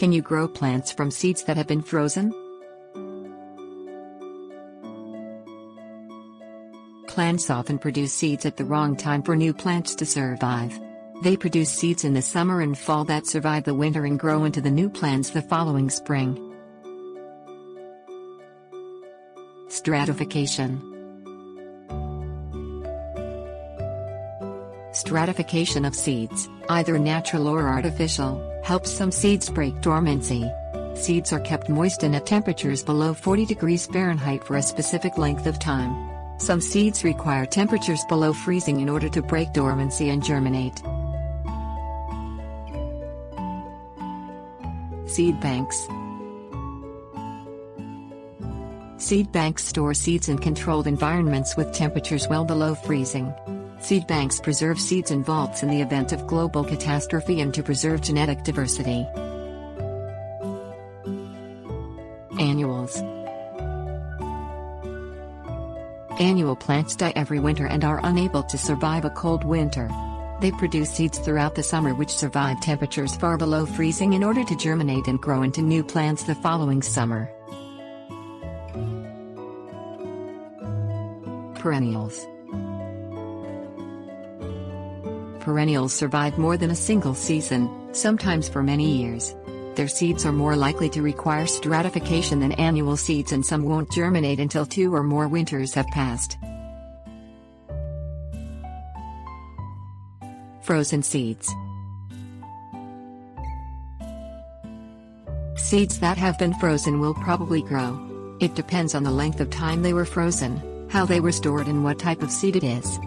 Can you grow plants from seeds that have been frozen? Plants often produce seeds at the wrong time for new plants to survive. They produce seeds in the summer and fall that survive the winter and grow into the new plants the following spring. Stratification Stratification of seeds, either natural or artificial, helps some seeds break dormancy. Seeds are kept moistened at temperatures below 40 degrees Fahrenheit for a specific length of time. Some seeds require temperatures below freezing in order to break dormancy and germinate. Seed banks Seed banks store seeds in controlled environments with temperatures well below freezing. Seed banks preserve seeds in vaults in the event of global catastrophe and to preserve genetic diversity. Annuals Annual plants die every winter and are unable to survive a cold winter. They produce seeds throughout the summer which survive temperatures far below freezing in order to germinate and grow into new plants the following summer. Perennials Perennials survive more than a single season, sometimes for many years. Their seeds are more likely to require stratification than annual seeds and some won't germinate until two or more winters have passed. Frozen seeds. Seeds that have been frozen will probably grow. It depends on the length of time they were frozen, how they were stored and what type of seed it is.